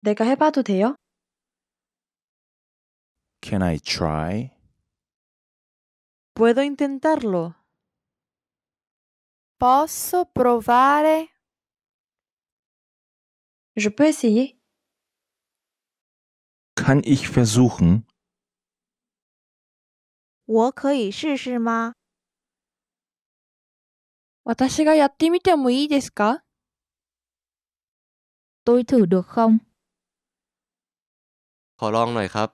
내가 해봐도 돼요? Can I try? ¿Puedo intentarlo? Posso provare? Je peux essayer. Kann ich versuchen? 我可以试试吗？私がやってみてもいいですか Tôi thử được không? ขอลองหน่อยครับ